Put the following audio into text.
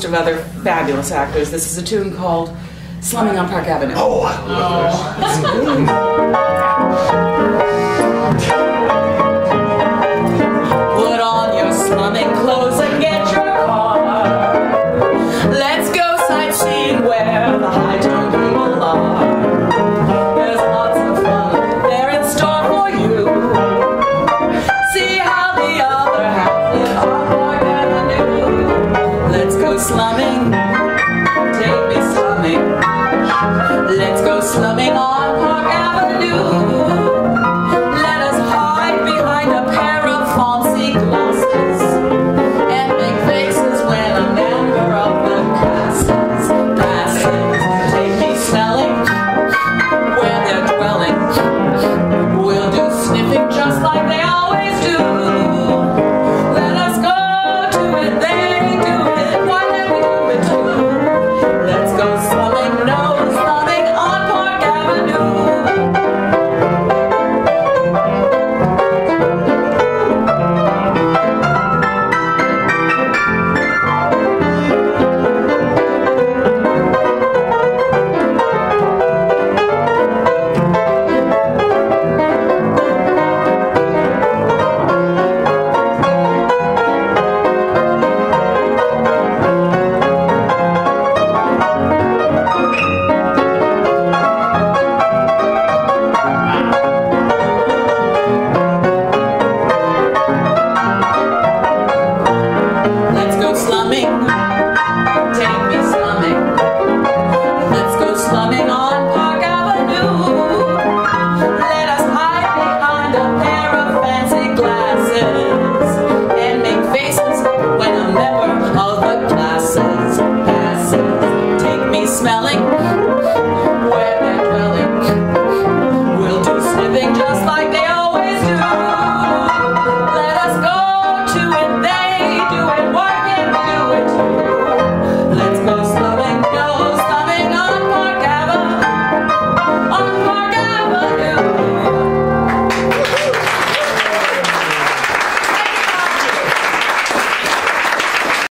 host of other fabulous actors. This is a tune called Slumming on Park Avenue. Oh, I love oh. this. slamming